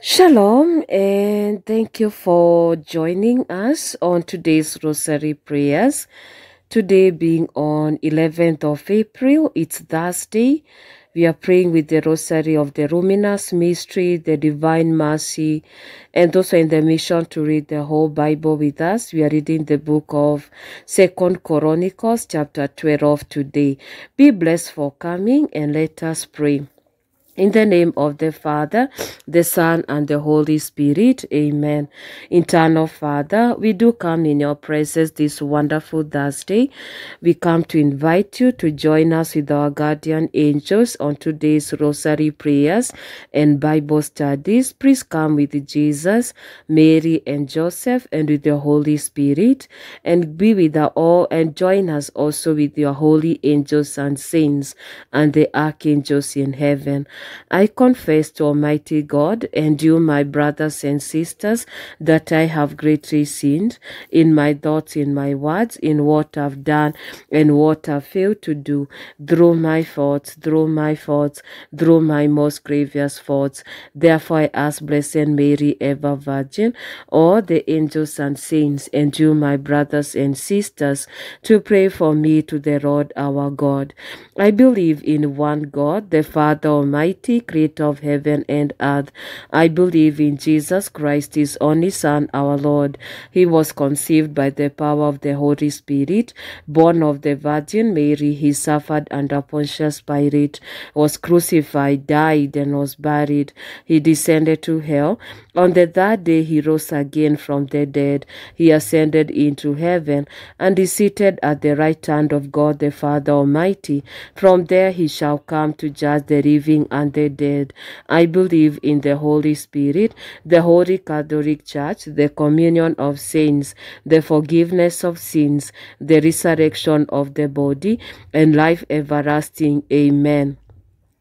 Shalom, and thank you for joining us on today's Rosary prayers. Today being on 11th of April, it's Thursday. We are praying with the Rosary of the Luminous Mystery, the Divine Mercy, and also in the mission to read the whole Bible with us. We are reading the book of Second Chronicles, chapter 12 today. Be blessed for coming, and let us pray. In the name of the Father, the Son, and the Holy Spirit. Amen. Eternal Father, we do come in your presence this wonderful Thursday. We come to invite you to join us with our guardian angels on today's rosary prayers and Bible studies. Please come with Jesus, Mary, and Joseph, and with the Holy Spirit, and be with us all, and join us also with your holy angels and saints and the archangels in heaven. I confess to Almighty God and you, my brothers and sisters, that I have greatly sinned in my thoughts, in my words, in what I've done, and what I've failed to do, through my faults, through my faults, through my most grievous faults. Therefore, I ask Blessed Mary, ever Virgin, all the angels and saints, and you, my brothers and sisters, to pray for me to the Lord our God. I believe in one God, the Father Almighty creator of heaven and earth. I believe in Jesus Christ, his only Son, our Lord. He was conceived by the power of the Holy Spirit, born of the Virgin Mary. He suffered under Pontius Pilate, was crucified, died, and was buried. He descended to hell. On the third day, he rose again from the dead. He ascended into heaven and is seated at the right hand of God the Father Almighty. From there, he shall come to judge the living and the dead. I believe in the Holy Spirit, the Holy Catholic Church, the communion of saints, the forgiveness of sins, the resurrection of the body, and life everlasting. Amen.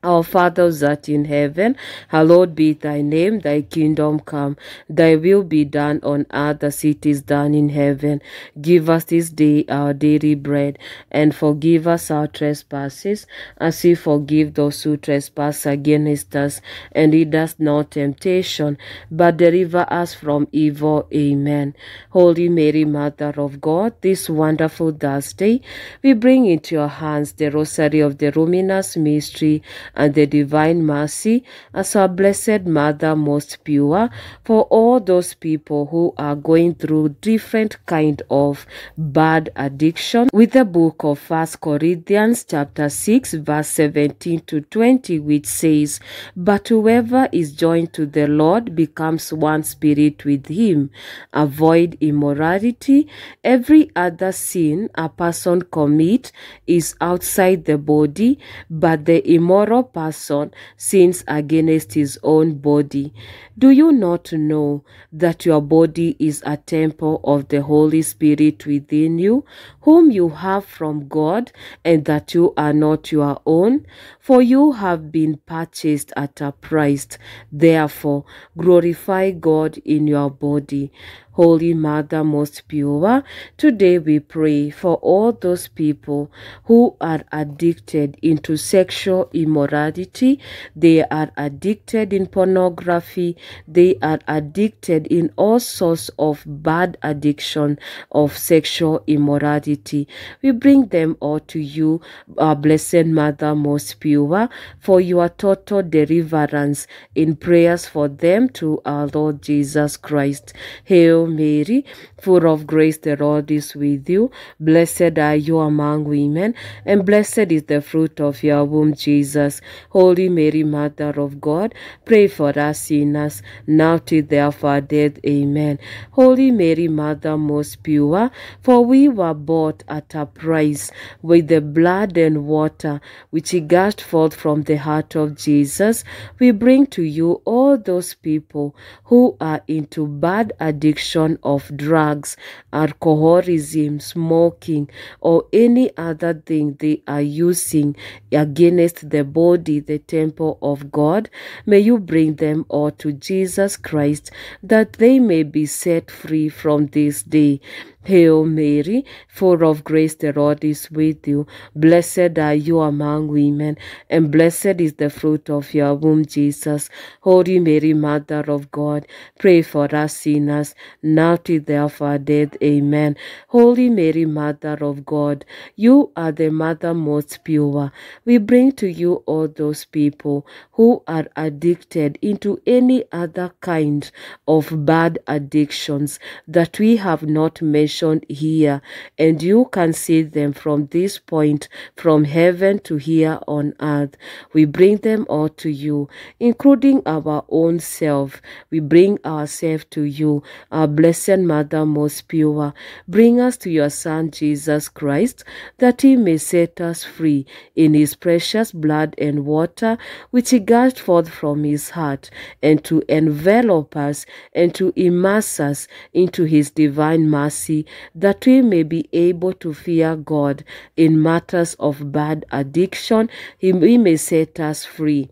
Our Father that in heaven, hallowed be thy name, thy kingdom come, thy will be done on earth as it is done in heaven. Give us this day our daily bread, and forgive us our trespasses, as we forgive those who trespass against us. And lead us not temptation, but deliver us from evil. Amen. Holy Mary, Mother of God, this wonderful Thursday, we bring into your hands the rosary of the luminous mystery and the divine mercy as our blessed mother most pure for all those people who are going through different kind of bad addiction. With the book of first corinthians chapter 6 verse 17 to 20 which says but whoever is joined to the lord becomes one spirit with him. Avoid immorality. Every other sin a person commit is outside the body but the immoral person sins against his own body. Do you not know that your body is a temple of the Holy Spirit within you, whom you have from God, and that you are not your own? For you have been purchased at a price. Therefore, glorify God in your body. Holy Mother, most pure, today we pray for all those people who are addicted into sexual immorality. They are addicted in pornography. They are addicted in all sorts of bad addiction of sexual immorality. We bring them all to you, our Blessed Mother, most pure, for your total deliverance in prayers for them to our Lord Jesus Christ. Hail Mary, full of grace, the Lord is with you. Blessed are you among women, and blessed is the fruit of your womb, Jesus. Holy Mary, Mother of God, pray for us sinners, now till the hour of our death. Amen. Holy Mary, Mother most pure, for we were bought at a price with the blood and water which he gushed forth from the heart of Jesus. We bring to you all those people who are into bad addiction of drugs, alcoholism, smoking, or any other thing they are using against the body, the temple of God. May you bring them all to Jesus Christ that they may be set free from this day. Hail Mary, full of grace, the Lord is with you. Blessed are you among women, and blessed is the fruit of your womb, Jesus. Holy Mary, Mother of God, pray for us sinners, now till the hour of our death. Amen. Holy Mary, Mother of God, you are the Mother most pure. We bring to you all those people who are addicted into any other kind of bad addictions that we have not mentioned here, and you can see them from this point, from heaven to here on earth. We bring them all to you, including our own self. We bring ourselves to you, our Blessed Mother, most pure. Bring us to your Son, Jesus Christ, that he may set us free in his precious blood and water, which he gushed forth from his heart, and to envelop us and to immerse us into his divine mercy, that we may be able to fear God in matters of bad addiction. He may set us free.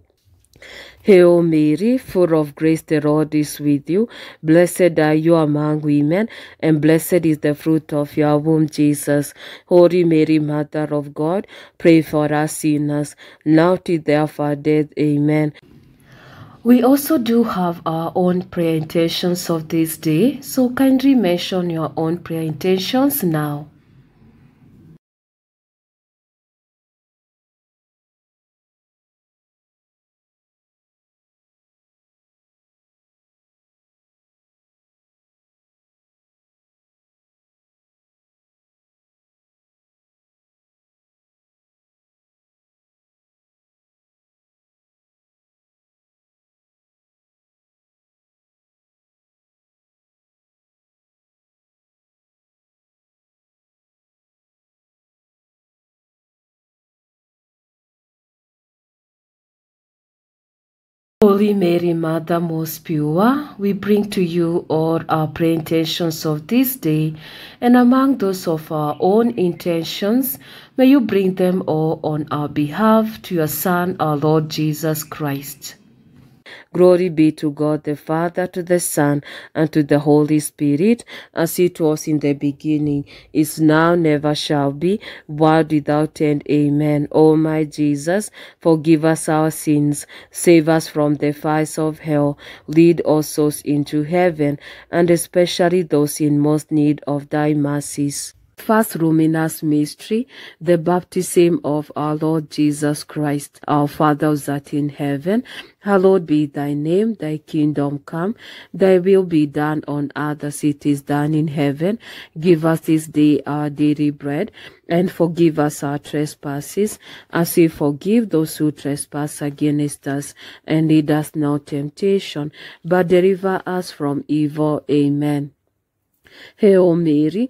Hail Mary, full of grace, the Lord is with you. Blessed are you among women, and blessed is the fruit of your womb, Jesus. Holy Mary, Mother of God, pray for us sinners, now till the hour of our death. Amen. We also do have our own prayer intentions of this day, so kindly mention your own prayer intentions now. Holy Mary, Mother most pure, we bring to you all our prayer intentions of this day, and among those of our own intentions, may you bring them all on our behalf to your Son, our Lord Jesus Christ. Glory be to God the Father, to the Son, and to the Holy Spirit, as it was in the beginning, is now, never shall be, world without end. Amen. O my Jesus, forgive us our sins, save us from the fires of hell, lead all souls into heaven, and especially those in most need of thy mercies. First luminous mystery, the baptism of our Lord Jesus Christ, our Father who art in heaven. Hallowed be thy name, thy kingdom come, thy will be done on earth as it is done in heaven. Give us this day our daily bread, and forgive us our trespasses, as we forgive those who trespass against us. And lead us not temptation, but deliver us from evil. Amen. Hail Mary,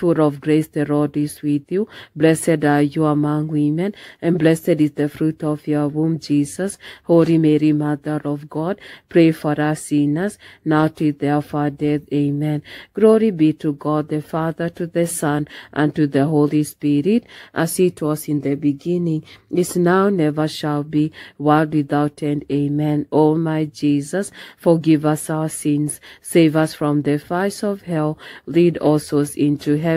full of grace, the Lord is with you. Blessed are you among women, and blessed is the fruit of your womb, Jesus. Holy Mary, Mother of God, pray for us sinners, now till the hour of our death. Amen. Glory be to God the Father, to the Son, and to the Holy Spirit, as it was in the beginning, is now, never shall be, world without end. Amen. O my Jesus, forgive us our sins, save us from the fires of hell, lead all souls into heaven,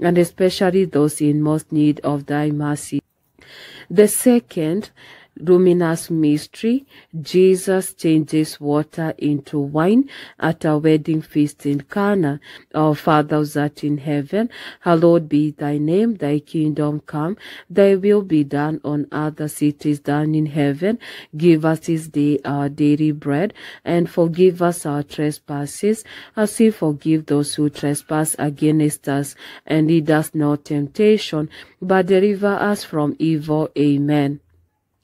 and especially those in most need of thy mercy. The second luminous mystery, Jesus changes water into wine at a wedding feast in Cana. Our Father who art in heaven, hallowed be thy name, thy kingdom come, thy will be done on earth as it is done in heaven. Give us this day our daily bread, and forgive us our trespasses, as we forgive those who trespass against us. And lead us not temptation, but deliver us from evil. Amen.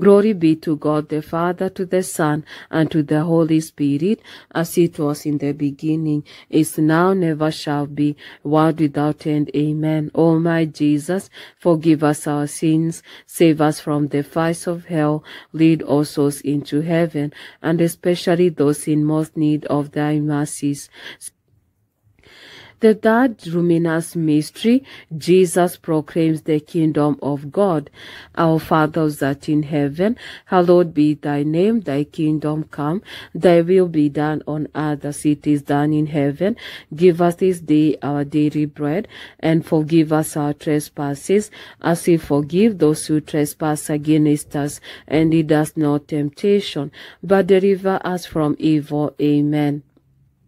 Glory be to God the Father, to the Son, and to the Holy Spirit, as it was in the beginning, is now, never shall be, world without end. Amen. O my Jesus, forgive us our sins, save us from the fires of hell, lead all souls into heaven, and especially those in most need of thy mercies. The third luminous mystery, Jesus proclaims the kingdom of God. Our Father that in heaven, hallowed be thy name, thy kingdom come, thy will be done on earth as it is done in heaven. Give us this day our daily bread, and forgive us our trespasses, as we forgive those who trespass against us, and lead us not temptation, but deliver us from evil. Amen.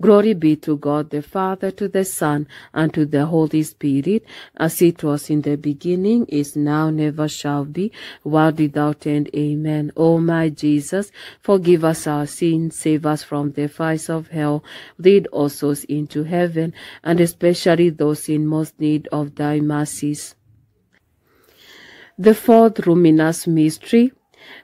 Glory be to God the Father, to the Son, and to the Holy Spirit, as it was in the beginning, is now, never shall be, world without end. Amen. O my Jesus, forgive us our sins, save us from the fires of hell, lead all souls into heaven, and especially those in most need of thy mercies. The fourth luminous mystery,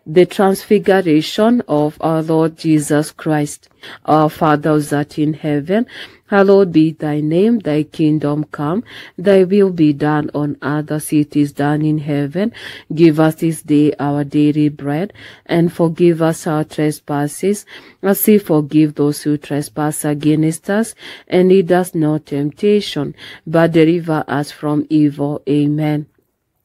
the transfiguration of our Lord Jesus Christ. Our Father who art in heaven, hallowed be thy name, thy kingdom come, thy will be done on earth as it is done in heaven. Give us this day our daily bread, and forgive us our trespasses, as we forgive those who trespass against us, and lead us not temptation, but deliver us from evil. Amen.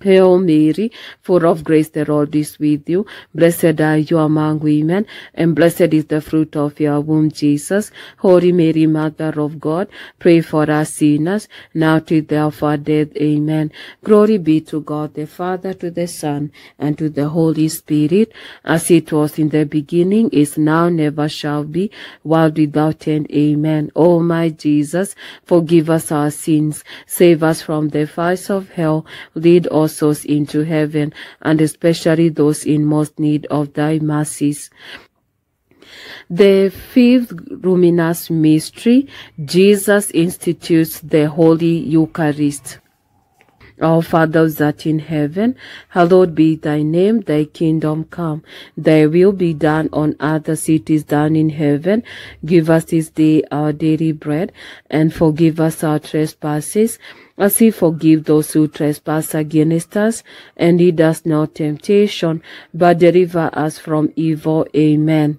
Hail Mary, full of grace, the Lord is with you. Blessed are you among women, and blessed is the fruit of your womb, Jesus. Holy Mary, Mother of God, pray for us sinners, now till the hour of our death. Amen. Glory be to God, the Father, to the Son, and to the Holy Spirit, as it was in the beginning, is now, never shall be, world without end. Amen. O my Jesus, forgive us our sins, save us from the fires of hell, lead all souls into heaven, and especially those in most need of thy mercies. The fifth luminous mystery, Jesus institutes the Holy Eucharist. Our Father that in heaven, hallowed be thy name, thy kingdom come, thy will be done on earth as it is done in heaven. Give us this day our daily bread, and forgive us our trespasses, as we forgive those who trespass against us, and lead us not temptation, but deliver us from evil. Amen.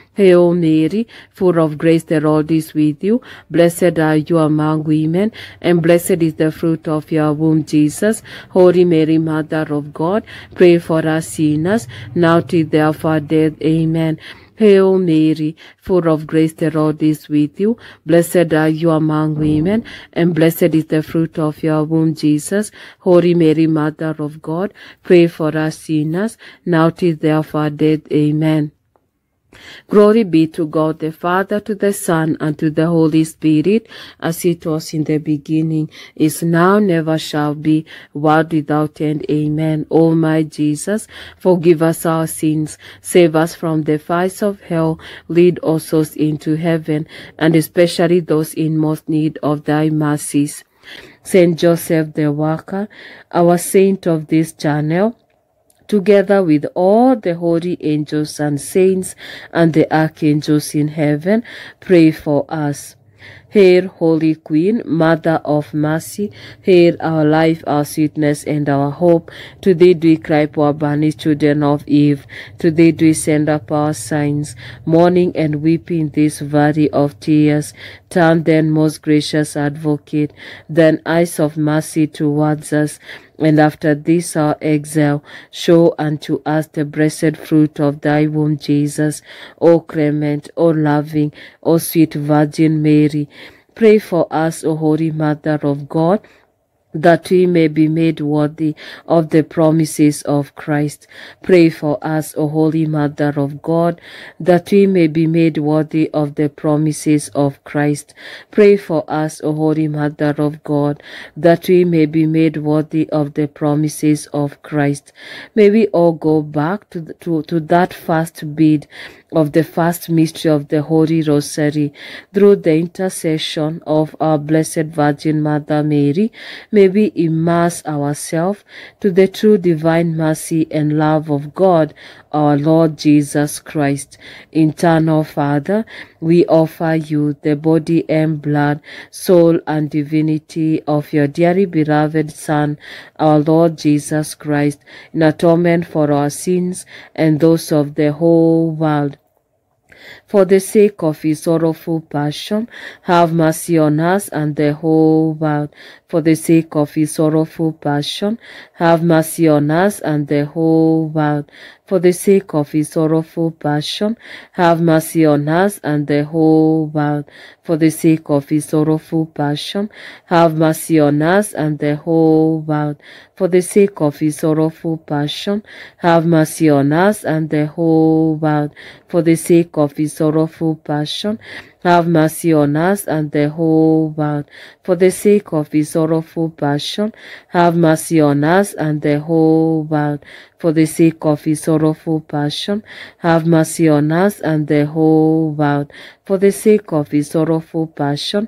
Hail Mary, full of grace, the Lord is with you. Blessed are you among women, and blessed is the fruit of your womb, Jesus. Holy Mary, Mother of God, pray for us sinners, now till the hour death. Amen. Hail Mary, full of grace, the Lord is with you. Blessed are you among women, and blessed is the fruit of your womb, Jesus. Holy Mary, Mother of God, pray for us sinners, now till the hour death. Amen. Glory be to God the Father, to the Son, and to the Holy Spirit, as it was in the beginning, is now, never shall be, world without end. Amen. O my Jesus, forgive us our sins, save us from the fires of hell, lead all souls into heaven, and especially those in most need of thy mercies. Saint Joseph the Worker, our saint of this channel, together with all the holy angels and saints and the archangels in heaven, pray for us. Hail, Holy Queen, Mother of Mercy, hail our life, our sweetness, and our hope. To thee do we cry, poor banished children of Eve. To thee do we send up our signs, mourning and weeping this valley of tears. Turn then, most gracious advocate, then eyes of mercy towards us, and after this our exile, show unto us the blessed fruit of thy womb, Jesus. O clement, O loving, O sweet Virgin Mary, pray for us, O Holy Mother of God that we may be made worthy of the promises of Christ. Pray for us, O Holy Mother of God, that we may be made worthy of the promises of Christ. Pray for us, O Holy Mother of God, that we may be made worthy of the promises of Christ. May we all go back to, the, to, to that first bid of the first mystery of the Holy Rosary through the intercession of our Blessed Virgin Mother Mary. May we immerse ourselves to the true divine mercy and love of God, our Lord Jesus Christ. Eternal Father, we offer you the body and blood, soul and divinity of your dearly beloved Son, our Lord Jesus Christ, in atonement for our sins and those of the whole world for the sake of his sorrowful passion, have mercy on us and the whole world. For the sake of his sorrowful passion, have mercy on us and the whole world. For the sake of his sorrowful passion, have mercy on us and the whole world. For the sake of his sorrowful passion, have mercy on us and the whole world. For the sake of his sorrowful passion, have mercy on us and the whole world. For the sake of his sorrowful passion, have mercy on us and the whole world. For the sake of his sorrowful passion, have mercy on us and the whole world. For the sake of his sorrowful passion, have mercy on us and the whole world. For the sake of his sorrowful passion,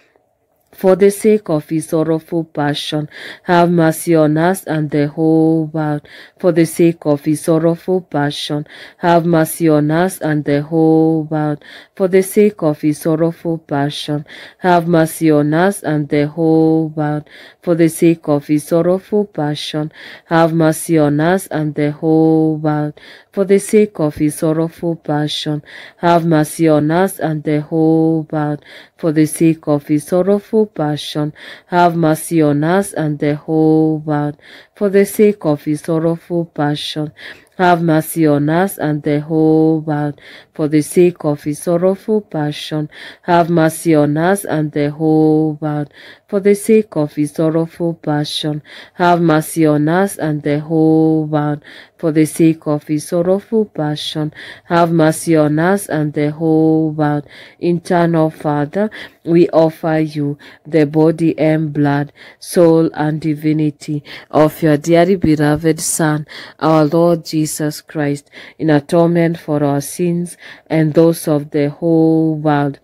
for the sake of his sorrowful passion, have mercy on us and the whole world. For the sake of his sorrowful passion, have mercy on us and the whole world. For the sake of his sorrowful passion, have mercy on us and the whole world. For the sake of his sorrowful passion, have mercy on us and the whole world. For the sake of his sorrowful passion, have mercy on us and the whole world. For the sake of his sorrowful passion, have mercy on us and the whole world. For the sake of his sorrowful passion, have mercy on us and the whole world. For the sake of his sorrowful passion, have mercy on us and the whole world. For the sake of his sorrowful passion, have mercy on us and the whole world. For the sake of his sorrowful passion, have mercy on us and the whole world. Eternal Father, we offer you the body and blood, soul and divinity of your dearly beloved Son, our Lord Jesus Christ, in atonement for our sins and those of the whole world.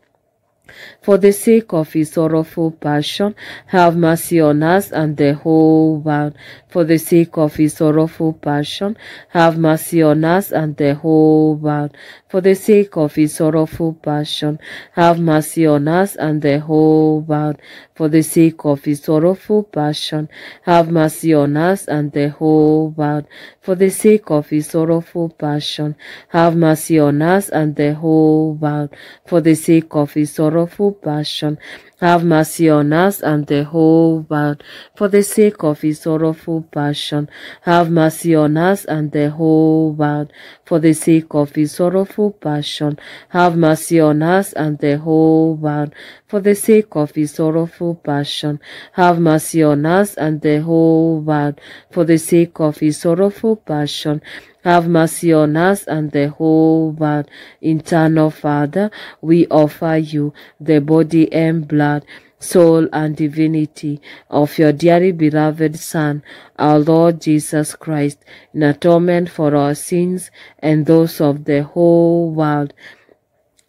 For the sake of his sorrowful passion, have mercy on us and the whole world. For the sake of his sorrowful passion, have mercy on us and the whole world. For the sake of his sorrowful passion, have mercy on us and the whole world. For the sake of his sorrowful passion, have mercy on us and the whole world. For the sake of his sorrowful passion, have mercy on us and the whole world. For the sake of his sorrowful passion, have mercy on us and the whole world. For the sake of his sorrowful passion, have mercy on us and the whole world. For the sake of his sorrowful passion, have mercy on us and the whole world. For the sake of his sorrowful passion, have mercy on us and the whole world. For the sake of his sorrowful passion, have mercy on us and the whole world. Eternal Father, we offer you the body and blood, soul and divinity of your dearly beloved Son, our Lord Jesus Christ, in atonement for our sins and those of the whole world.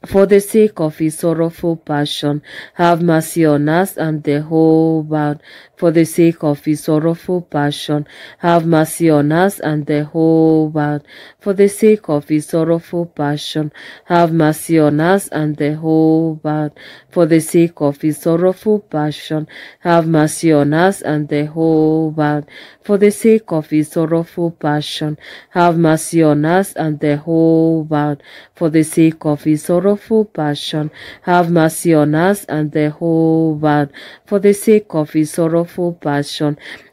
For the sake of his sorrowful passion, have mercy on us and the whole world. For the sake of his sorrowful passion, have mercy on us and the whole world. For the sake of his sorrowful passion, have mercy on us and the whole world. For the sake of his sorrowful passion, have mercy on us and the whole world. For the sake of his sorrowful passion, have mercy on us and the whole world. For the sake of his sorrowful passion, have mercy on us and the whole world. For the sake of his sorrowful passion,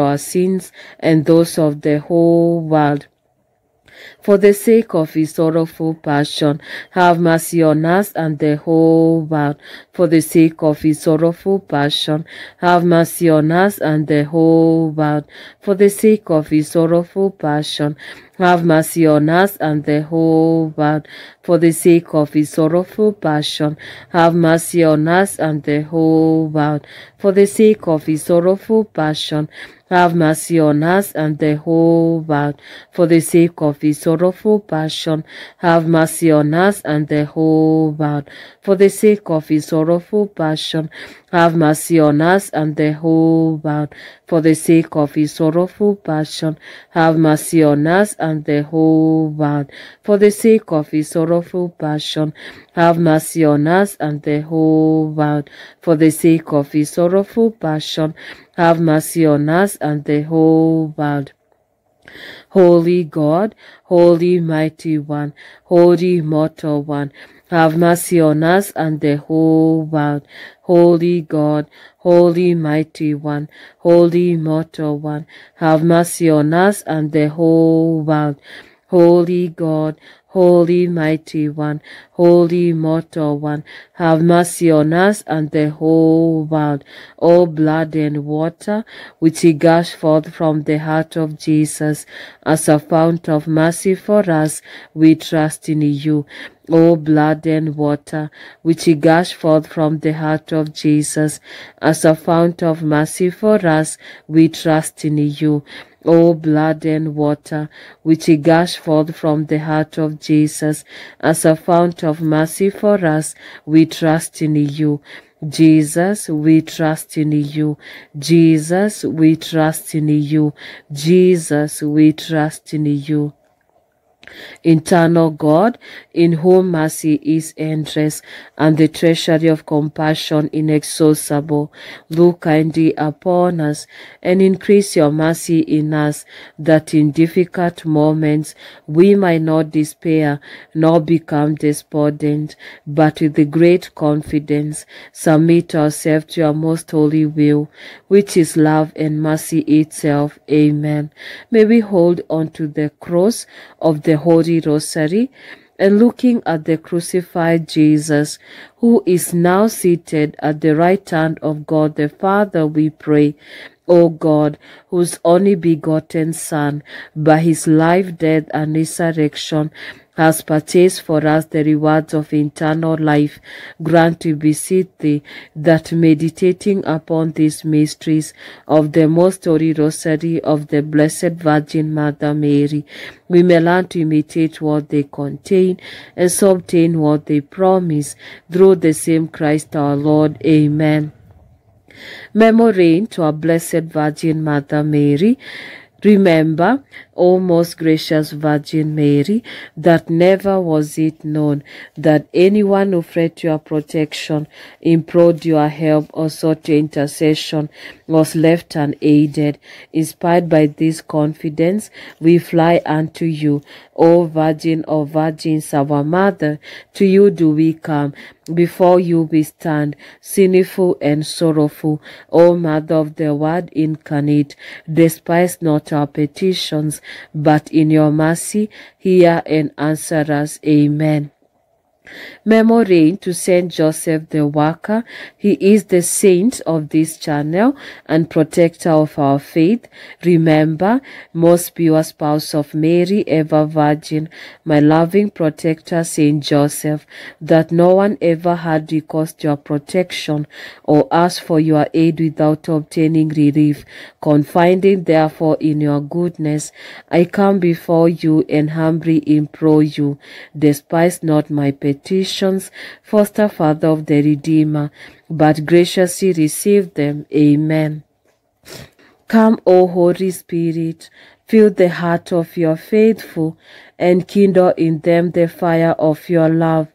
our sins and those of the whole world. For the sake of his sorrowful passion, have mercy on us and the whole world. For the sake of his sorrowful passion, have mercy on us and the whole world. For the sake of his sorrowful passion, have mercy on us and the whole world. For the sake of his sorrowful passion, have mercy on us and the whole world. For the sake of his sorrowful passion, have mercy on us and the whole world. For the sake of his sorrowful passion, have mercy on us and the whole world. For the sake of his sorrowful passion, have mercy on us and the whole world. For the sake of his sorrowful passion, have mercy on us and the whole world. For the sake of his sorrowful passion, have mercy on us and the whole world. For the sake of his sorrowful passion, have mercy on us and the whole world. Holy God, Holy Mighty One, Holy Immortal One, have mercy on us and the whole world. Holy God, Holy Mighty One, Holy Immortal One, have mercy on us and the whole world. Holy God, Holy Mighty One, Holy Immortal One, have mercy on us and the whole world. O blood and water, which he gushed forth from the heart of Jesus, as a fount of mercy for us, we trust in you. O blood and water, which he gushed forth from the heart of Jesus, as a fount of mercy for us, we trust in you. O blood and water, which he gushed forth from the heart of Jesus, as a fount of mercy for us, we trust in you. Jesus, we trust in you. Jesus, we trust in you. Jesus, we trust in you. Eternal God, in whom mercy is endless and the treasury of compassion inexhaustible, look kindly upon us and increase your mercy in us, that in difficult moments we might not despair nor become despondent, but with the great confidence submit ourselves to your most holy will, which is love and mercy itself. Amen. May we hold on to the cross of the Holy Rosary and looking at the crucified Jesus, who is now seated at the right hand of God the Father, we pray. O God, whose only begotten Son, by his life, death, and resurrection, has purchased for us the rewards of eternal life, grant we beseech thee that meditating upon these mysteries of the most holy rosary of the Blessed Virgin Mother Mary, we may learn to imitate what they contain and so obtain what they promise through the same Christ our Lord. Amen. Memorare our Blessed Virgin Mother Mary. Remember, O most gracious Virgin Mary, that never was it known that anyone who fled to your protection, implored your help, or sought your intercession was left unaided. Inspired by this confidence, we fly unto you, O Virgin of Virgins, our Mother. To you do we come. Before you we stand, sinful and sorrowful. O Mother of the Word incarnate, despise not our petitions, but in your mercy hear and answer us. Amen. Memorare Saint Joseph the Worker. He is the saint of this channel and protector of our faith. Remember, most pure spouse of Mary, ever virgin, my loving protector, Saint Joseph, that no one ever had recourse to your protection or asked for your aid without obtaining relief. Confiding therefore in your goodness, I come before you and humbly implore you, despise not my petitions, foster Father of the Redeemer, but graciously receive them. Amen. Come, O Holy Spirit, fill the heart of your faithful, and kindle in them the fire of your love.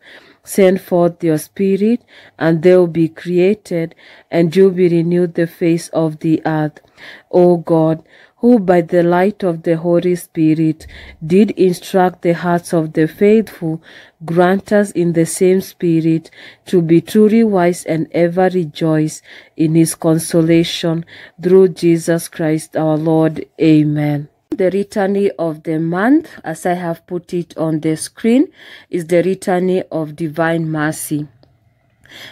Send forth your Spirit, and they will be created, and you will renew the face of the earth. O God, who by the light of the Holy Spirit did instruct the hearts of the faithful, grant us in the same Spirit to be truly wise and ever rejoice in his consolation through Jesus Christ our Lord. Amen. The litany of the month, as I have put it on the screen, is the litany of divine mercy.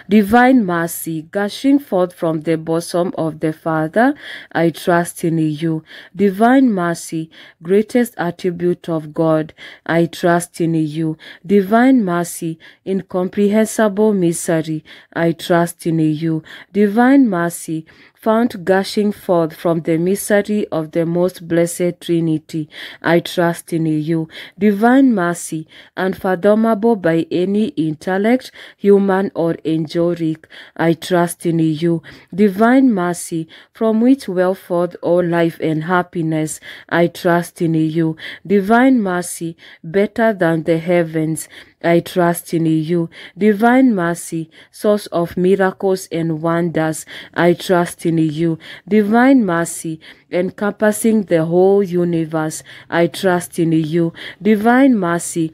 Divine mercy, gushing forth from the bosom of the Father, I trust in you. Divine mercy, greatest attribute of God, I trust in you. Divine mercy, incomprehensible misery, I trust in you. Divine mercy, found gushing forth from the misery of the most blessed Trinity. I trust in you. Divine mercy, unfathomable by any intellect, human or angelic. I trust in you. Divine mercy, from which well forth all life and happiness. I trust in you. Divine mercy, better than the heavens. I trust in you. Divine mercy, source of miracles and wonders, I trust in you. Divine mercy, encompassing the whole universe, I trust in you. Divine mercy,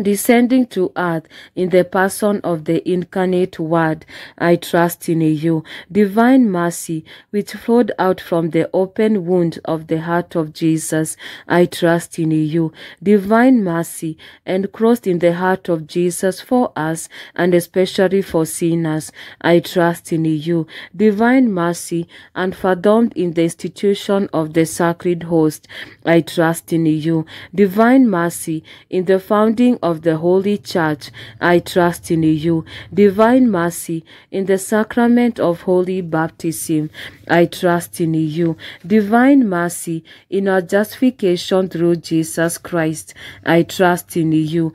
descending to earth in the person of the incarnate word i trust in you. Divine mercy which flowed out from the open wound of the heart of jesus i trust in you. Divine mercy enclosed in the heart of jesus for us and especially for sinners i trust in you. Divine mercy unfathomed in the institution of the sacred host i trust in you. Divine mercy in the founding of the Holy Church, I trust in you. Divine mercy, in the sacrament of holy baptism, I trust in you. Divine mercy, in our justification through Jesus Christ, I trust in you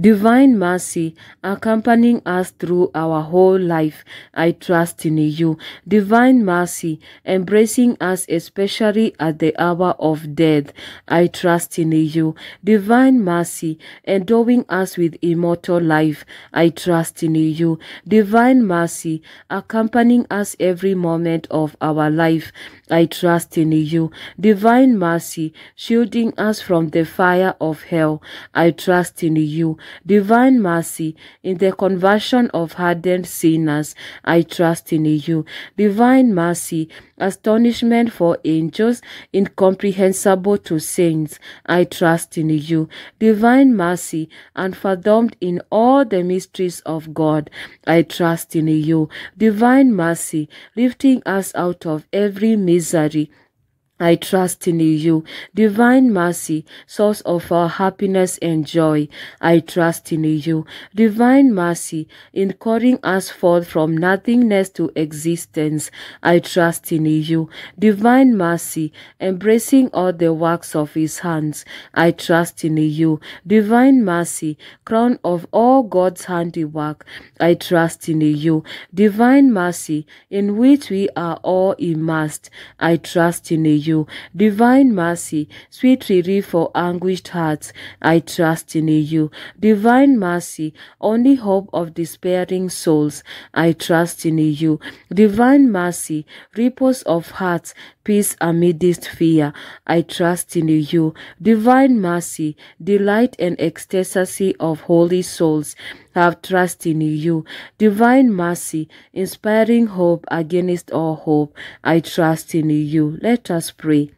divine mercy accompanying us through our whole life. I trust in you. Divine mercy embracing us especially at the hour of death. I trust in you. Divine mercy endowing us with immortal life. I trust in you. Divine mercy accompanying us every moment of our life. I trust in you. Divine mercy shielding us from the fire of hell. I trust in you. Divine mercy in the conversion of hardened sinners. I trust in you. Divine mercy, astonishment for angels, incomprehensible to saints. I trust in you. Divine mercy, unfathomed in all the mysteries of God. I trust in you. Divine mercy, lifting us out of every misery I trust in you, divine mercy, source of our happiness and joy. I trust in you, divine mercy, in calling us forth from nothingness to existence. I trust in you, divine mercy, embracing all the works of his hands. I trust in you, divine mercy, crown of all God's handiwork. I trust in you, divine mercy, in which we are all immersed. I trust in you you. Divine mercy, sweet relief for anguished hearts, I trust in you. Divine mercy, only hope of despairing souls, I trust in you. Divine mercy, repose of hearts, peace amidst fear, I trust in you. Divine mercy, delight and ecstasy of holy souls, have trust in you. Divine mercy, inspiring hope against all hope, I trust in you. Let us pray.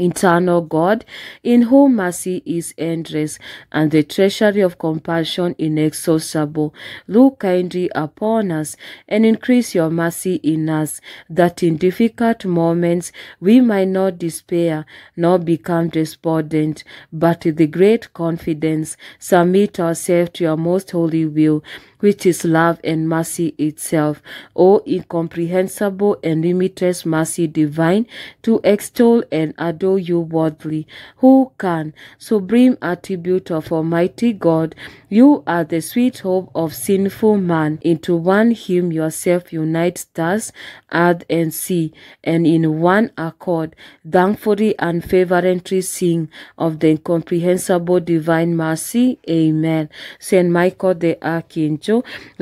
Eternal God, in whom mercy is endless and the treasury of compassion inexhaustible, look kindly upon us and increase your mercy in us, that in difficult moments we might not despair nor become despondent, but with great confidence submit ourselves to your most holy will which is love and mercy itself. O incomprehensible and limitless mercy divine, to extol and adore you worthily. Who can? Supreme attribute of Almighty God, you are the sweet hope of sinful man. Into one hymn yourself unite stars, earth and sea, and in one accord, thankfully and fervently sing of the incomprehensible divine mercy. Amen. Saint Michael the Archangel,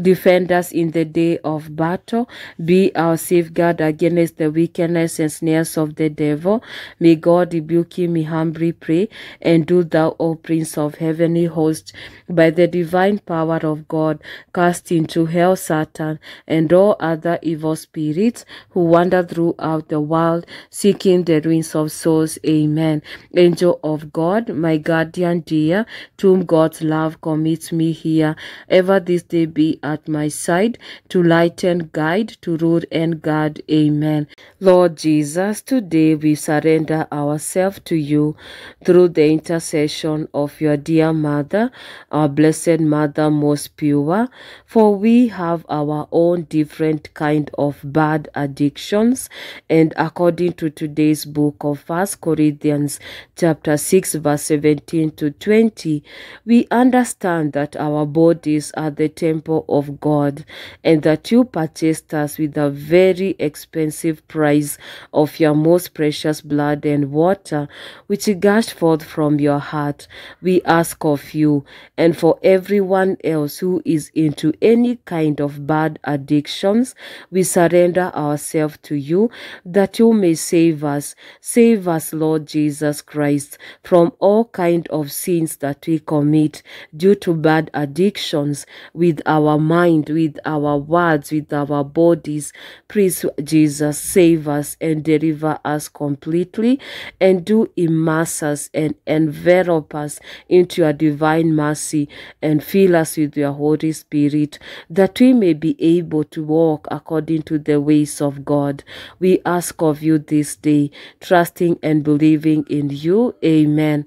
defend us in the day of battle, be our safeguard against the wickedness and snares of the devil. May God rebuke him, we humbly pray, and do thou, O Prince of heavenly hosts, by the divine power of God, cast into hell Satan and all other evil spirits who wander throughout the world, seeking the ruins of souls. Amen. Angel of God, my guardian dear, to whom God's love commits me here, ever this day be at my side, to lighten, guide, to rule and guard. Amen. Lord Jesus, today we surrender ourselves to you through the intercession of your dear mother, our blessed mother, most pure, for we have our own different kind of bad addictions. And according to today's book of First Corinthians, chapter 6, verse 17 to 20, we understand that our bodies are the temple of God and that you purchased us with a very expensive price of your most precious blood and water, which gushed forth from your heart. We ask of you and for everyone else who is into any kind of bad addictions, we surrender ourselves to you that you may save us. Save us, Lord Jesus Christ, from all kind of sins that we commit due to bad addictions with our mind, with our words, with our bodies. Please, Jesus, save us and deliver us completely and do immerse us and envelop us into your divine mercy and fill us with your Holy Spirit that we may be able to walk according to the ways of God. We ask of you this day, trusting and believing in you. Amen.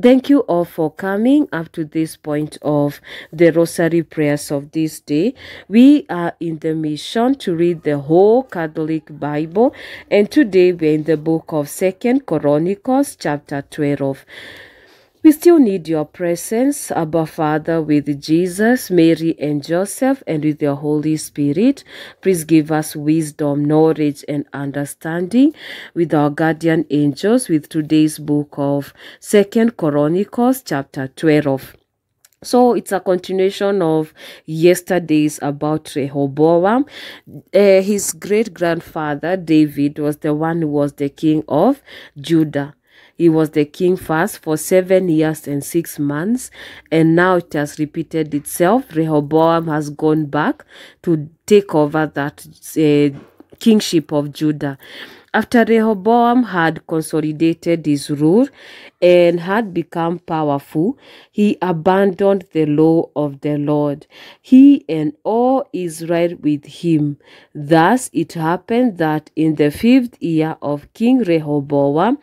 Thank you all for coming up to this point of the rosary prayers of this day. We are in the mission to read the whole Catholic Bible, and today we're in the book of Second Chronicles, chapter 12. We still need your presence, Abba Father, with Jesus, Mary, and Joseph, and with your Holy Spirit. Please give us wisdom, knowledge, and understanding with our guardian angels with today's book of Second Chronicles, chapter 12. So it's a continuation of yesterday's about Rehoboam. Uh, his great grandfather David was the one who was the king of Judah. He was the king first for seven years and six months, and now it has repeated itself. Rehoboam has gone back to take over that uh, kingship of Judah. After Rehoboam had consolidated his rule and had become powerful, he abandoned the law of the Lord, he and all Israel with him. Thus it happened that in the fifth year of King Rehoboam,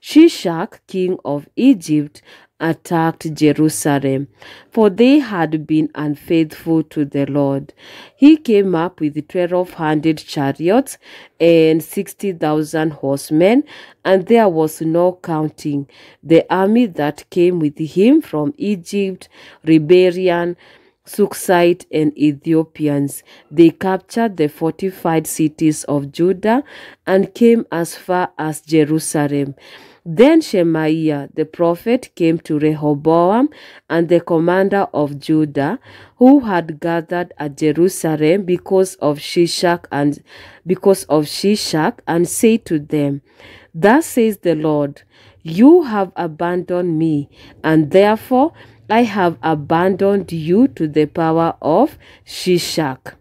Shishak, king of Egypt, attacked Jerusalem, for they had been unfaithful to the Lord. He came up with 1,200 chariots and 60,000 horsemen, and there was no counting the army that came with him from Egypt, Rebellion, Sukkite and Ethiopians. They captured the fortified cities of Judah and came as far as Jerusalem. Then Shemaiah the prophet came to Rehoboam and the commander of Judah, who had gathered at Jerusalem because of Shishak and because of Shishak, and said to them, Thus says the Lord, You have abandoned me, and therefore I have abandoned you to the power of Shishak.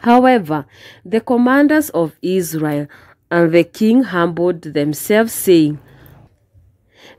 However, the commanders of Israel and the king humbled themselves, saying,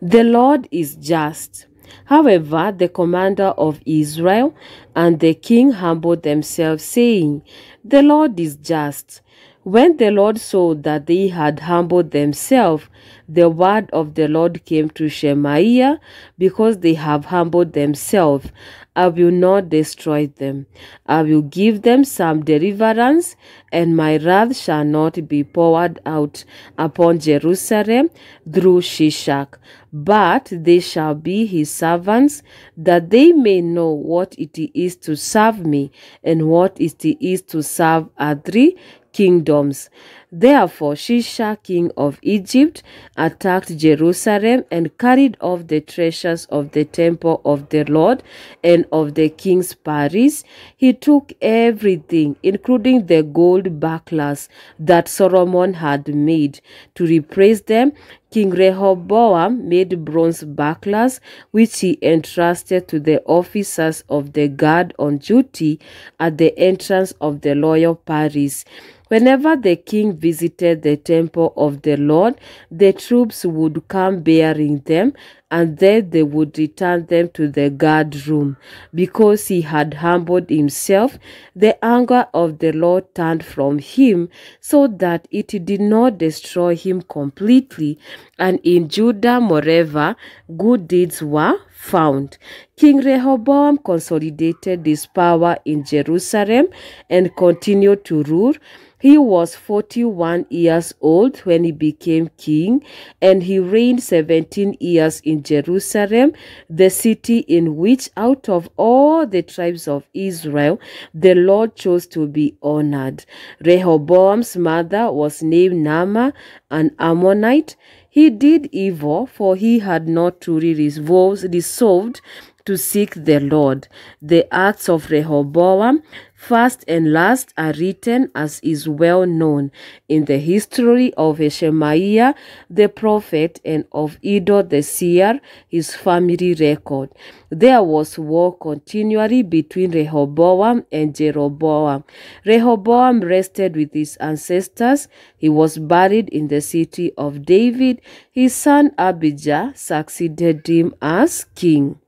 The Lord is just. However, the commander of Israel and the king humbled themselves, saying, The Lord is just. When the Lord saw that they had humbled themselves, the word of the Lord came to Shemaiah, because they have humbled themselves. I will not destroy them. I will give them some deliverance, and my wrath shall not be poured out upon Jerusalem through Shishak. But they shall be his servants, that they may know what it is to serve me, and what it is to serve three kingdoms. Therefore, Shishak, king of Egypt, attacked Jerusalem and carried off the treasures of the temple of the Lord and of the king's palace. He took everything, including the gold bucklers that Solomon had made. To replace them, King Rehoboam made bronze bucklers, which he entrusted to the officers of the guard on duty at the entrance of the royal palace. Whenever the king visited the temple of the Lord, the troops would come bearing them, and then they would return them to the guard room. Because he had humbled himself, the anger of the Lord turned from him, so that it did not destroy him completely. And in Judah, moreover, good deeds were found. King Rehoboam consolidated his power in Jerusalem and continued to rule. He was 41 years old when he became king, and he reigned 17 years in Jerusalem, the city in which, out of all the tribes of Israel, the Lord chose to be honored. Rehoboam's mother was named Naamah, an Ammonite. He did evil, for he had not truly resolved to seek the Lord. The acts of Rehoboam, first and last, are written as is well known in the history of Shemaiah the prophet and of Iddo the seer, his family record. There was war continually between Rehoboam and Jeroboam. Rehoboam rested with his ancestors. He was buried in the city of David. His son Abijah succeeded him as king.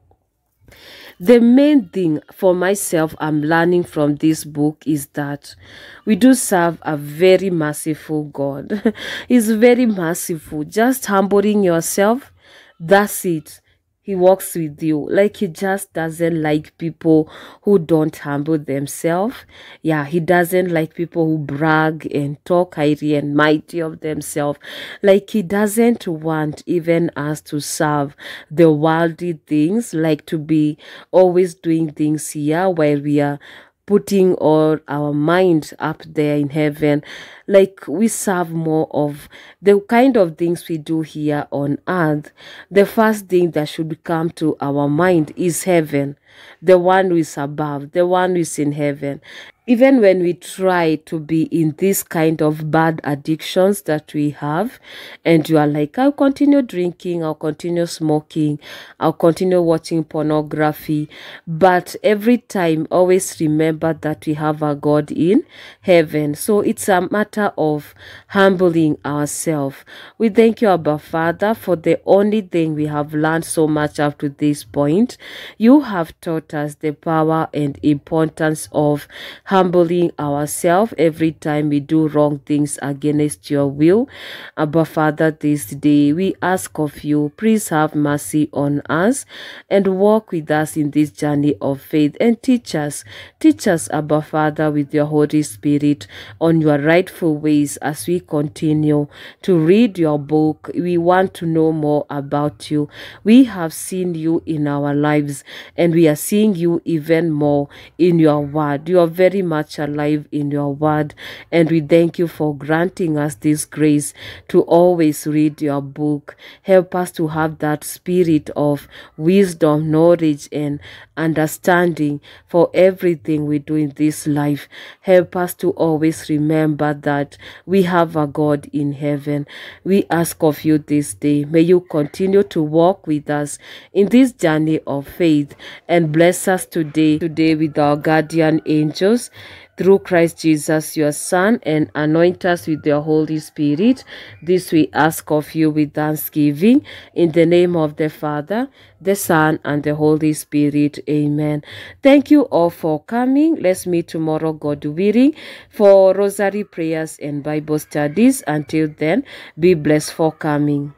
The main thing for myself I'm learning from this book is that we do serve a very merciful God. He's very merciful. Just humbling yourself, that's it he walks with you. Like he just doesn't like people who don't humble themselves. Yeah he doesn't like people who brag and talk highly and mighty of themselves. Like he doesn't want even us to serve the worldly things like to be always doing things here while we are putting all our mind up there in heaven. Like we serve more of the kind of things we do here on earth. The first thing that should come to our mind is heaven the one who is above the one who is in heaven. Even when we try to be in this kind of bad addictions that we have and you are like i'll continue drinking i'll continue smoking i'll continue watching pornography but every time always remember that we have a god in heaven. So it's a matter of humbling ourselves. We thank you abba father for the only thing we have learned so much up to this point. You have taught us the power and importance of humbling ourselves every time we do wrong things against your will. Abba Father, this day we ask of you, please have mercy on us and walk with us in this journey of faith and teach us. Teach us, Abba Father, with your Holy Spirit on your rightful ways as we continue to read your book. We want to know more about you. We have seen you in our lives and we are seeing you even more in your word. You are very much alive in your word. And we thank you for granting us this grace to always read your book. Help us to have that spirit of wisdom, knowledge, and understanding for everything we do in this life. Help us to always remember that we have a God in heaven. We ask of you this day, may you continue to walk with us in this journey of faith and bless us today, today with our guardian angels through Christ Jesus, your Son, and anoint us with your Holy Spirit. This we ask of you with thanksgiving. In the name of the Father, the Son, and the Holy Spirit. Amen. Thank you all for coming. Let's meet tomorrow, God willing, for rosary prayers and Bible studies. Until then, be blessed for coming.